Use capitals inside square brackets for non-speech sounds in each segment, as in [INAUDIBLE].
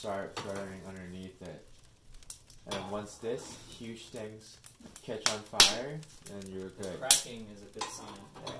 start burning underneath it. And once this huge things catch on fire, then you're good. Cracking is a good sign. Yeah.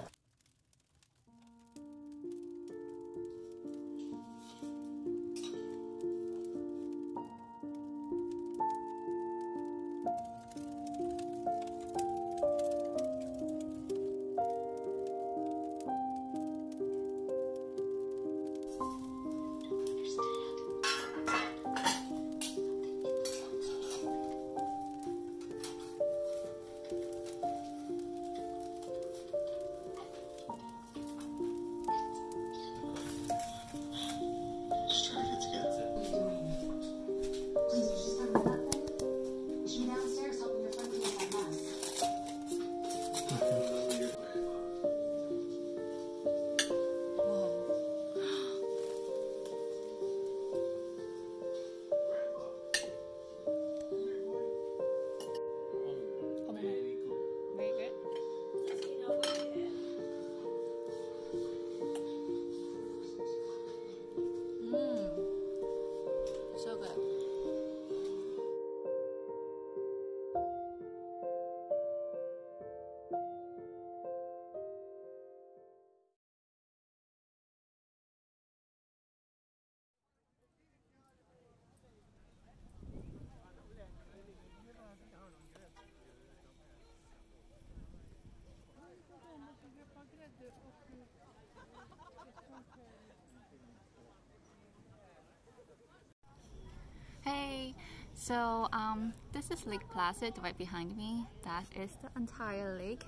Hey, so um, this is Lake Placid right behind me. That is the entire lake.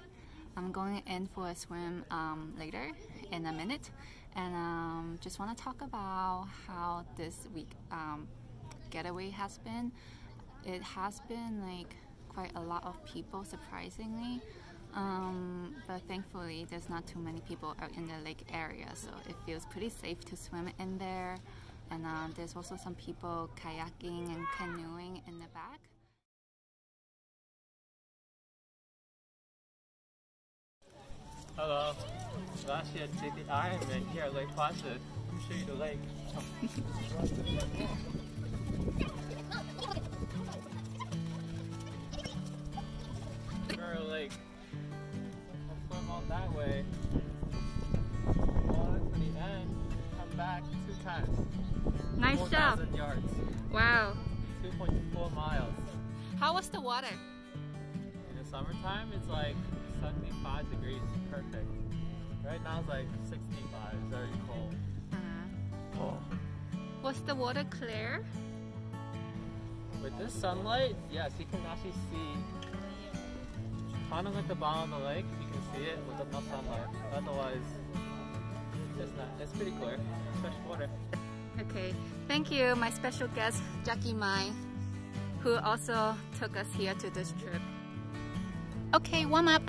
I'm going in for a swim um, later in a minute, and um, just want to talk about how this week um, getaway has been. It has been like quite a lot of people, surprisingly. Um, but thankfully, there's not too many people out in the lake area, so it feels pretty safe to swim in there. And uh, there's also some people kayaking and canoeing in the back. Hello. Last year I did the here at Lake Placid. Let me show you the lake. [LAUGHS] Mirror Lake. I'll swim on that way. All to the end. Come back two times. Nice job! 4,000 yards. Wow. 2.4 miles. How was the water? In the summertime, it's like 75 degrees, perfect. Right now it's like 65, it's very cold. Uh, Oh. was the water clear? With this sunlight, yes, you can actually see kind of like the bottom of the lake. You can see it with enough sunlight. Otherwise, it's not. It's pretty clear. Fresh water. Okay, thank you, my special guest Jackie Mai, who also took us here to this trip. Okay, warm up.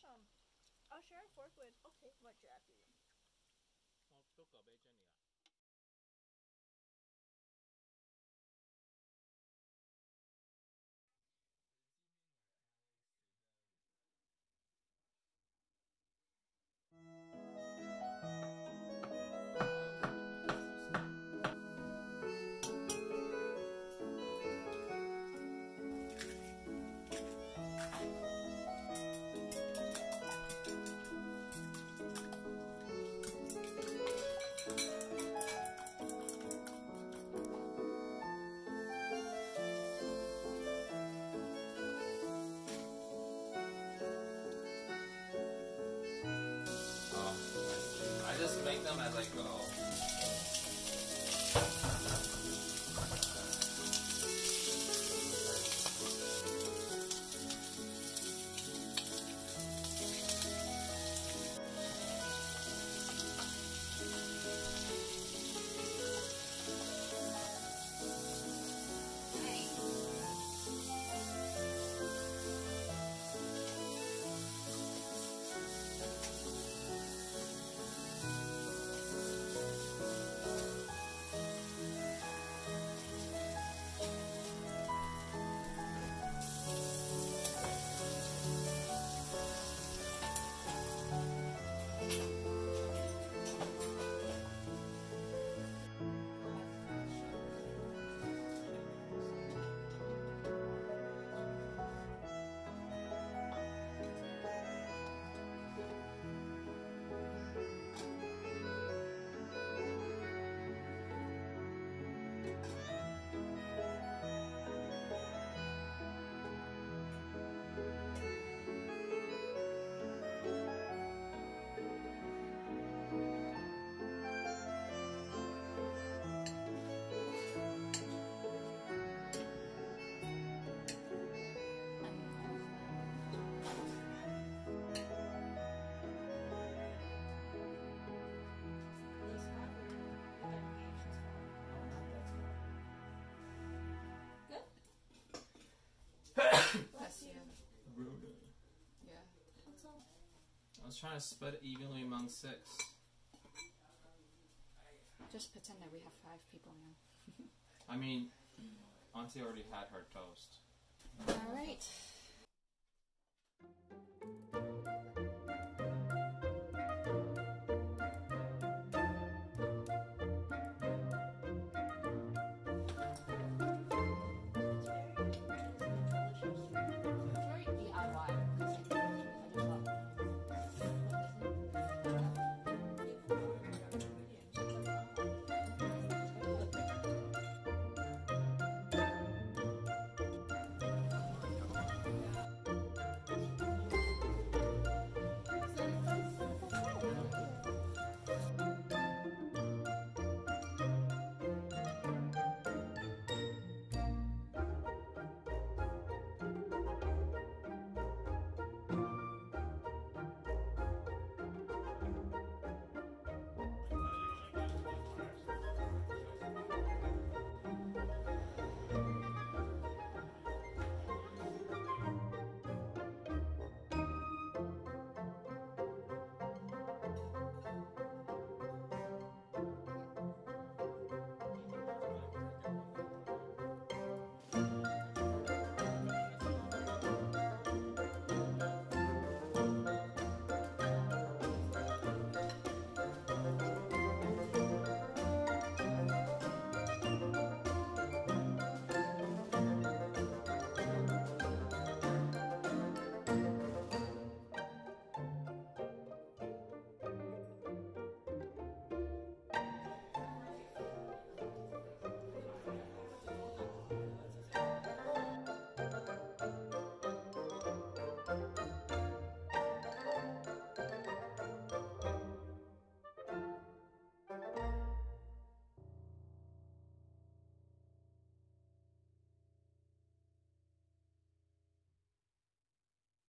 Some. Um, I'll share a fork with. Okay, what Jackie? As I was trying to split it evenly among six. Just pretend that we have five people now. [LAUGHS] I mean, Auntie already had her toast. All right.